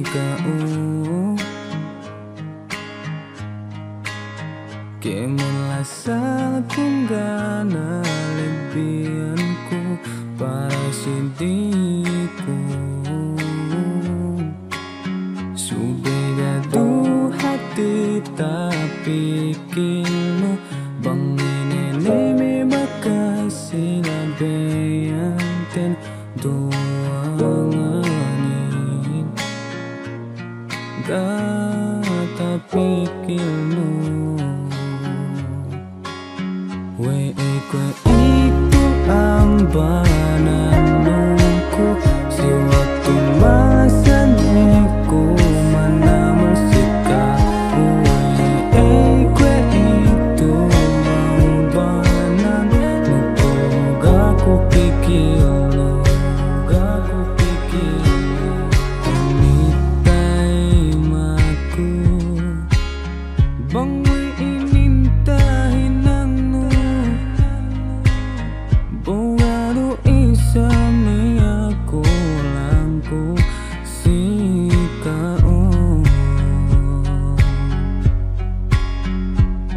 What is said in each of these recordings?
kau. Kemulah saat punggana lebihanku Para sidiku Subega tu hati tapi kilu Bang ini neme yang ten doang Gata pikil no We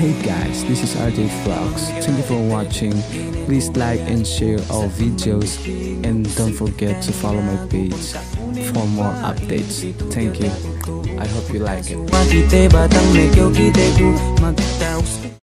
Hey guys, this is RJ Vlogs. Thank you for watching. Please like and share our videos and don't forget to follow my page for more updates. Thank you. I hope you like it.